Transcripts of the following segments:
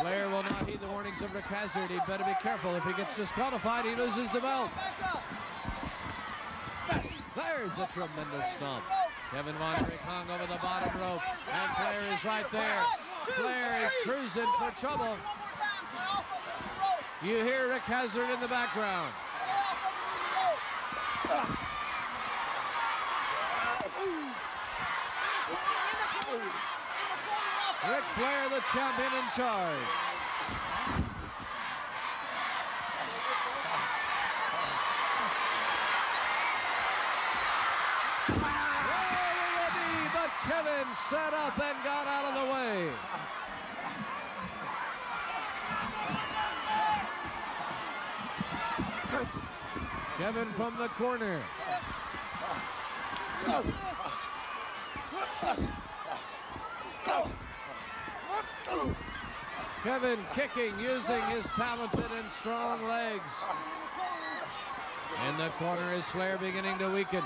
Flair will not heed the warnings of Rick Hazard. He'd better be careful. If he gets disqualified, he loses the belt. There's a tremendous stomp. Kevin Von Erich hung over the bottom rope, and Flair is right there. Flair is cruising for trouble. You hear Rick Hazard in the background. Ric Flair, the champion in charge. Kevin set up and got out of the way. Kevin from the corner. Kevin kicking using his talented and strong legs. In the corner is Flair beginning to weaken.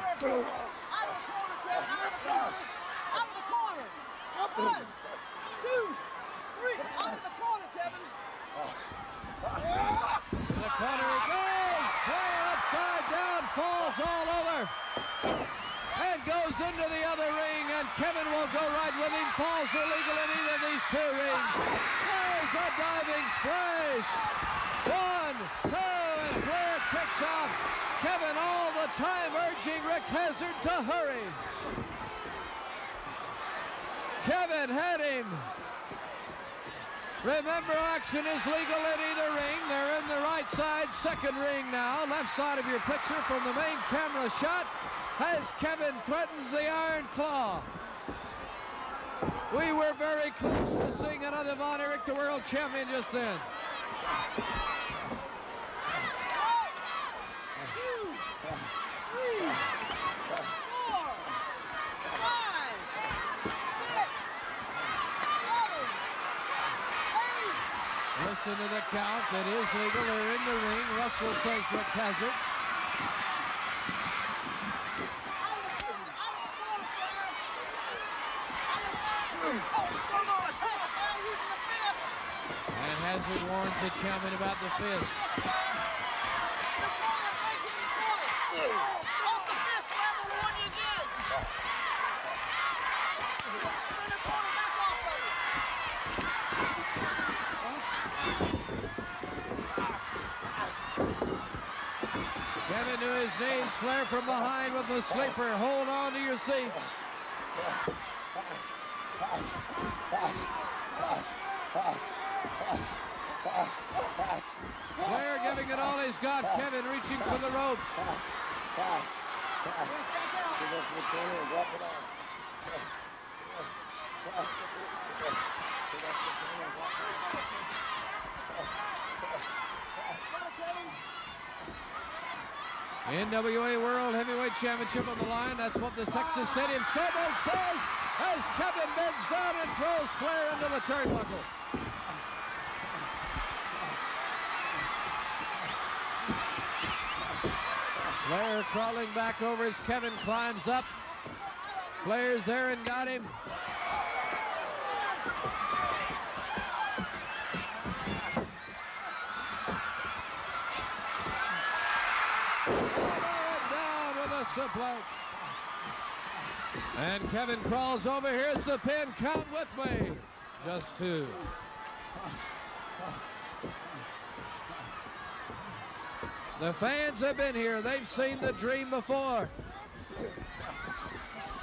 One, two, three. Out of the corner, Kevin. To the corner he goes. Flair upside down, falls all over. And goes into the other ring, and Kevin will go right with him. Falls illegal in either of these two rings. There's a diving splash. One, two, and Flair kicks out. Kevin all the time urging Rick Hazard to hurry. Kevin had him. Remember, action is legal in either ring. They're in the right side, second ring now. Left side of your picture from the main camera shot as Kevin threatens the Iron Claw. We were very close to seeing another Von Erich, the world champion, just then. Listen to the count. It is legal. They're in the ring. Russell says Rick Hazard. And Warns the champion about the fist. Kevin to his knees, Flair from behind with the sleeper. Hold on to your seats. Flair giving it all he's got. Kevin reaching for the ropes. NWA World Heavyweight Championship on the line. That's what the Texas Stadium scoreboard says as Kevin bends down and throws Flair into the turnbuckle. Flair crawling back over as Kevin climbs up. Flair's there and got him. down with a suplex. And Kevin crawls over. Here's the pin. Count with me. Just two. The fans have been here. They've seen the dream before.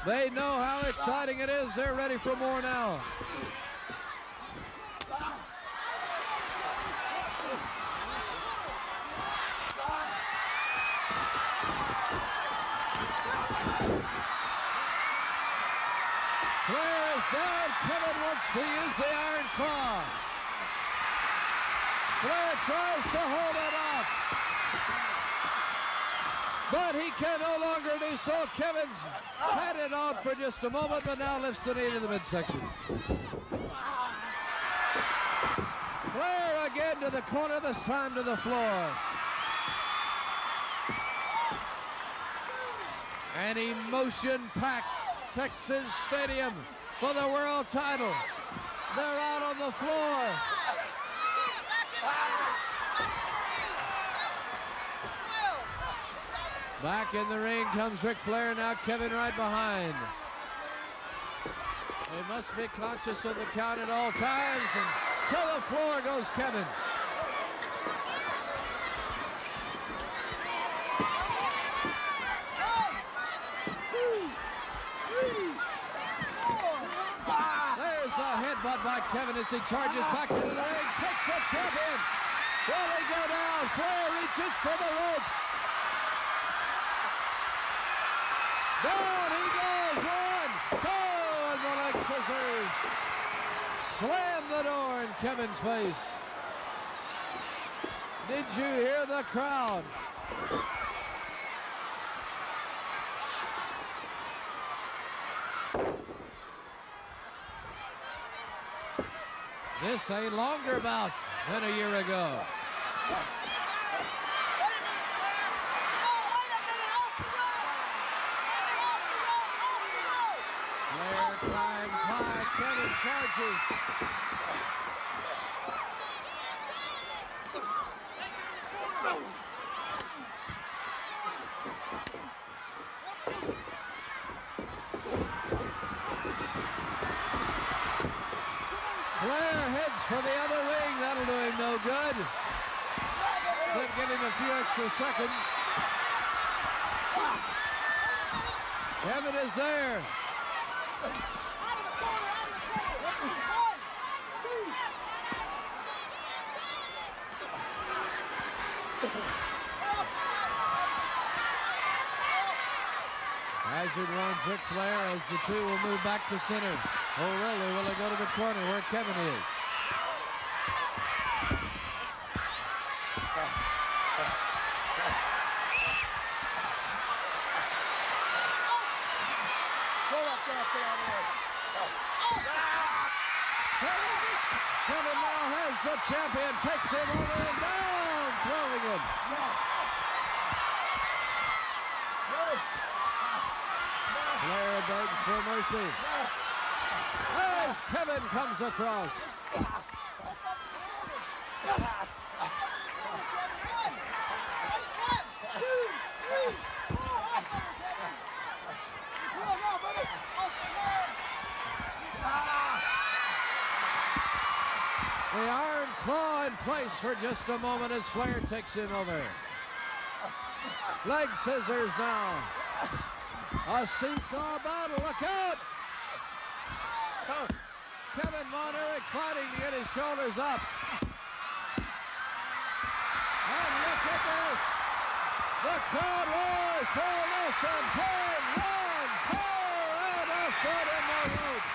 They know how exciting it is. They're ready for more now. Flair is down. Kevin wants to use the Iron Claw. Flair tries to hold it off. But he can no longer do so. Kevin's had it on for just a moment, but now lifts the knee to the midsection. Flair again to the corner, this time to the floor. An emotion-packed Texas Stadium for the world title. They're out on the floor. Back in the ring comes Ric Flair. Now Kevin right behind. They must be conscious of the count at all times. And to the floor goes Kevin. There's a headbutt by Kevin as he charges back into the ring. Takes the champion. Will he go down? Flair reaches for the ropes. Down he goes. One, two, and the leg scissors. Slam the door in Kevin's face. Did you hear the crowd? This a longer bout than a year ago. Flair climbs high. Kevin charges. Flair heads for the other ring. That'll do him no good. So give him a few extra seconds. Kevin is there. Hazard wants Ric Flair as the two will move back to center. Really? Will go to the corner where Kevin is? Kevin now has the champion, takes him over and down, throwing him. Flair begs for mercy. As Kevin comes across. The iron claw in place for just a moment as Flair takes him over. Leg scissors now. A seesaw battle. Look out! Kevin Von Erich fighting to get his shoulders up. And look at this. The crowd roars Nelson. Pin, one, two, and a foot in the rope.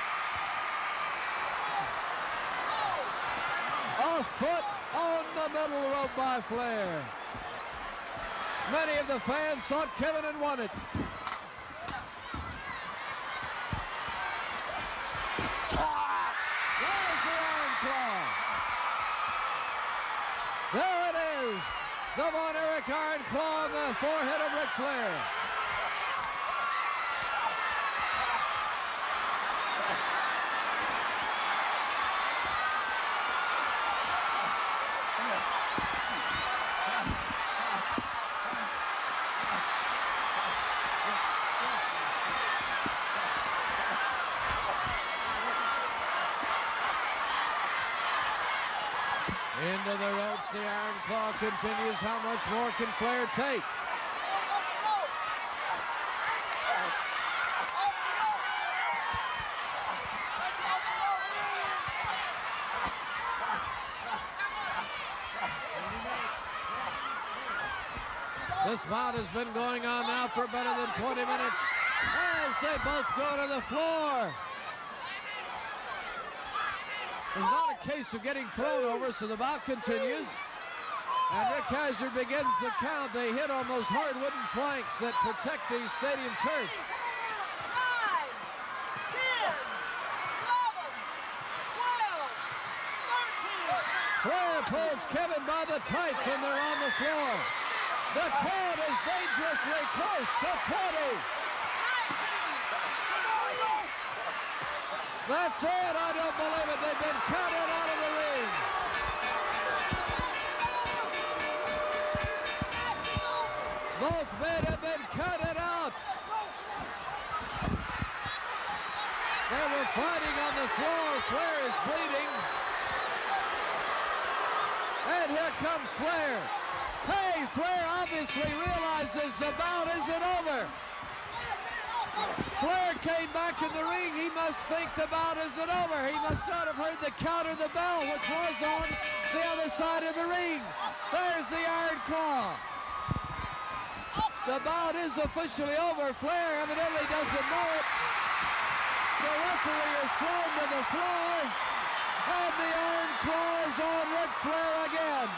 A foot on the middle rope by Flair. Many of the fans thought Kevin had won it. Ah! There's the Iron Claw. There it is. The Von Erich Iron Claw on the forehead of Ric Flair. Into the ropes, the Iron Claw continues. How much more can Flair take? This bout has been going on now for better than 20 minutes as they both go to the floor. It's not a case of getting thrown over, so the bout continues. And Rick Hazard begins the count. They hit on those hard wooden planks that protect the stadium turf. Nine, 10, 11, 12, 13. Flair pulls Kevin by the tights, and they're on the floor. The count is dangerously close to 20. That's it. I don't believe it. They've been counted Both men have been counted out. They were fighting on the floor. Flair is bleeding. And here comes Flair. Hey, Flair obviously realizes the bout isn't over. Flair came back in the ring. He must think the bout isn't over. He must not have heard the count of the bell, which was on the other side of the ring. There's the Iron Claw. The bout is officially over. Flair evidently doesn't know it. The referee is thrown to the floor. And the Iron Claw is on Ric Flair again.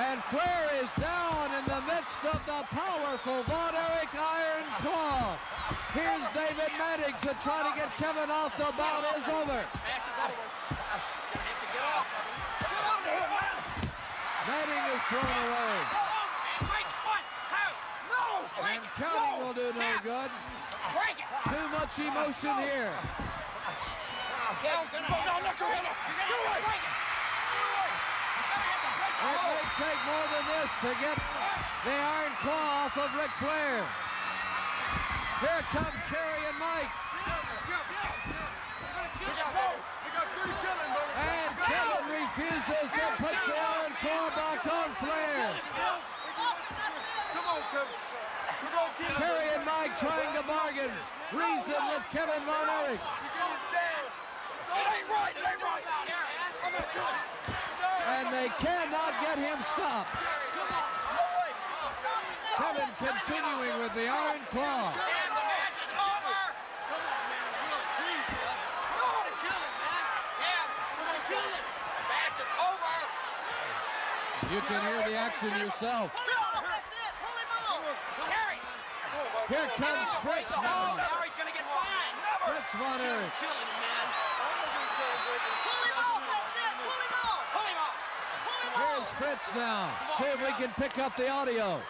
And Flair is down in the midst of the powerful Von Erich Iron Claw. Here's David Manning to try to get Kevin off. The bout is over. Match is over. Gonna have to get off. Manning is thrown away. No. And counting will do no good. Too much emotion here. You're gonna have to break it. It may take more than this to get the Iron Claw off of Ric Flair. Here come Kerry and Mike. And Kevin refuses and puts the Iron Claw back on Flair. Come on, Kevin. We're gonna get him. Kerry and Mike trying to bargain. Reason with Kevin Von Erich. It ain't right. It ain't right. And they cannot get him stopped. Kevin continuing with the Iron Claw. You can hear the action yourself. Here comes Fritz now. Now he's gonna get fined. Fritz Von Erich. Killing him, man. Pull him off. Here's Fritz now. See if we can pick up the audio.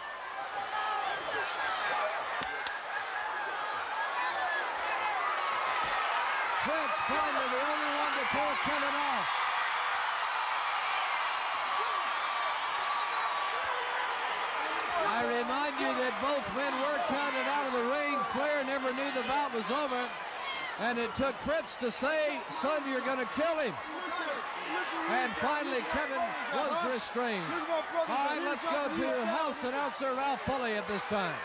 Fritz finally the only one to pull Kevin off. I remind you that both men were was over. And it took Fritz to say, son, you're going to kill him. And finally, Kevin was restrained. All right, let's go to house announcer Ralph Pulley at this time.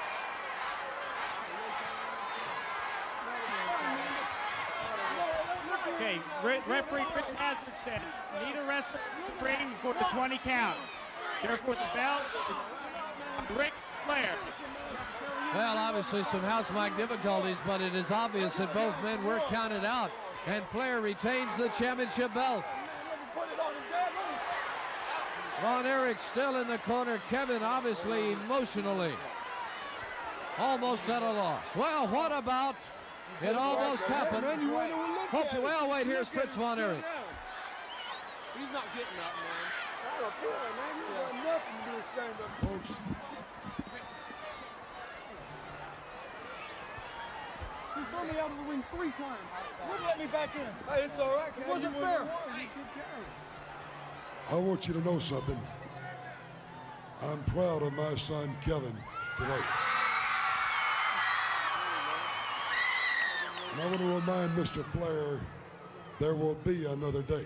Okay, re- referee Rick Hazard said, need a wrestler ring for the 20 count. Therefore, the bell is. Well, obviously some house mic difficulties, but it is obvious that both men were counted out. And Flair retains the championship belt. Von Erich still in the corner. Kevin obviously emotionally almost at a loss. Well, what about it almost happened? Hope, well, wait, here's Fritz Von Erich. He's not getting up, man. Folks, He threw me out of the ring three times. Wouldn't let me back in. Hey, it's all right. It wasn't fair. I want you to know something. I'm proud of my son Kevin tonight. And I want to remind Mr. Flair there will be another day.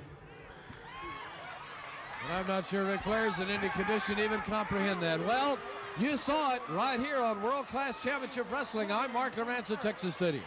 And I'm not sure Ric Flair's in any condition to even comprehend that. Well, you saw it right here on World Class Championship Wrestling. I'm Marc Lowrance at Texas Stadium.